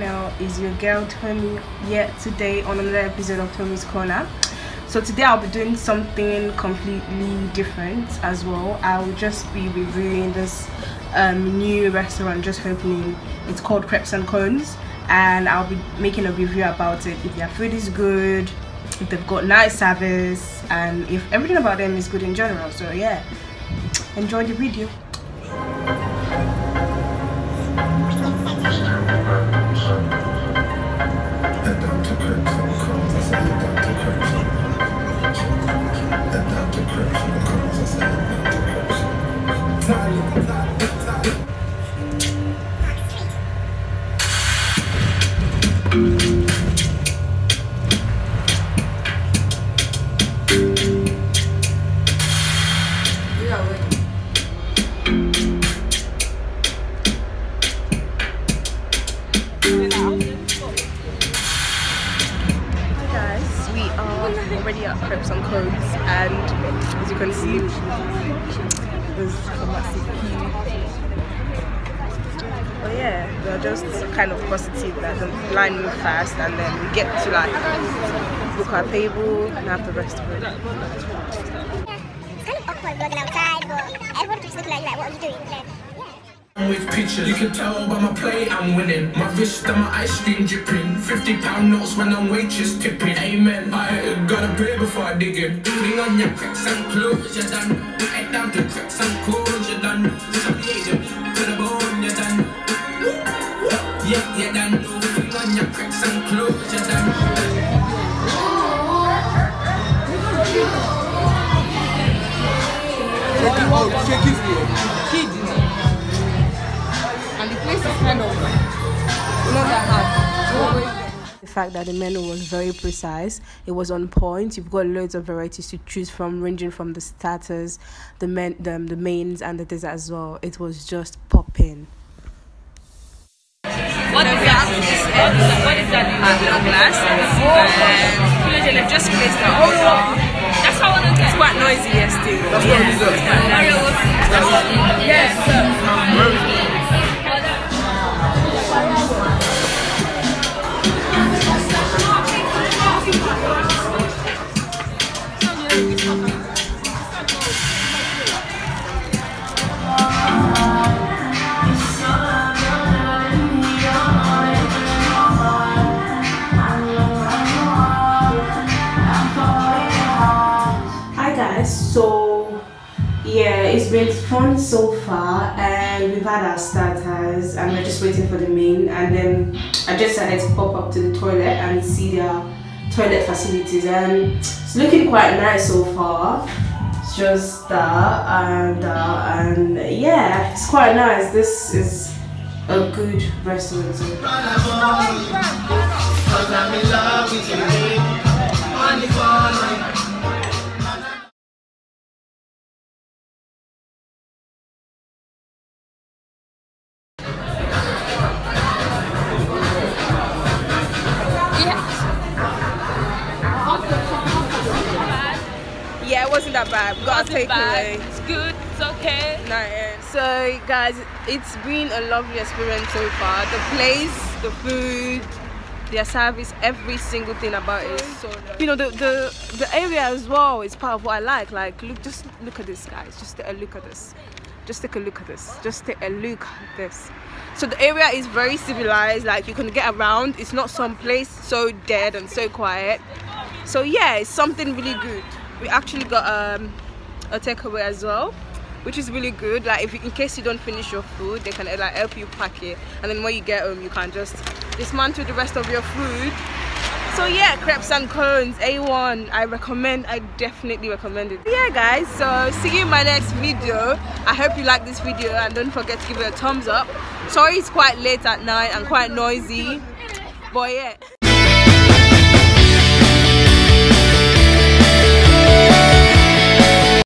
channel is your girl Tomi yet today on another episode of Tomi's Corner. So today I'll be doing something completely different as well. I'll just be reviewing this um, new restaurant just opening. It's called Crepes and Cones and I'll be making a review about it if their food is good if they've got nice service and if everything about them is good in general. So yeah enjoy the video Hi at Crepes and Cones and as you can see there's a massive. But yeah, we're just kind of positive that the line move fast and then we get to like book our table and have the rest of it. It's kind of awkward vlogging outside, but everyone keeps looking like, what are you doing? With pictures. You can tell by my play I'm winning. My wrist and my ice cream dripping. Fifty pound notes when I'm waitress tipping. Amen. I gotta pray before I dig in. Fling on your cracks and close, you done. Head down to cracks and close, you done. Sublated to the bone, you done. Yeah, you done. Fling on your cracks and close, you done. kids and the The fact that the menu was very precise, it was on point. You've got loads of varieties to choose from, ranging from the starters, the men, the, the mains, and the dessert as well. It was just popping. What is that? What is that? Uh, a glass. It's been fun so far, and we've had our starters, and we're just waiting for the main. And then I just decided to pop up to the toilet and see their toilet facilities, and it's looking quite nice so far. It's just that and uh, and yeah, it's quite nice. This is a good restaurant. It wasn't that bad. We got a Wasn't bad. takeaway. It's good. It's okay. Nice. So guys, it's been a lovely experience so far. The place, the food, their service, every single thing about it. So You know the the the area as well is part of what I like. Like look, just look at this, guys. Just take a look at this. Just take a look at this. Just take a look at this. So the area is very civilized. Like you can get around. It's not some place so dead and so quiet. So yeah, it's something really good. We actually got um, a takeaway as well, which is really good. Like if in case you don't finish your food, they can uh, like help you pack it, and then when you get home, you can just dismantle the rest of your food. So yeah, crepes and cones, A1. I recommend. I definitely recommend it. Yeah, guys. So see you in my next video. I hope you like this video, and don't forget to give it a thumbs up. Sorry, it's quite late at night and quite noisy, but yeah.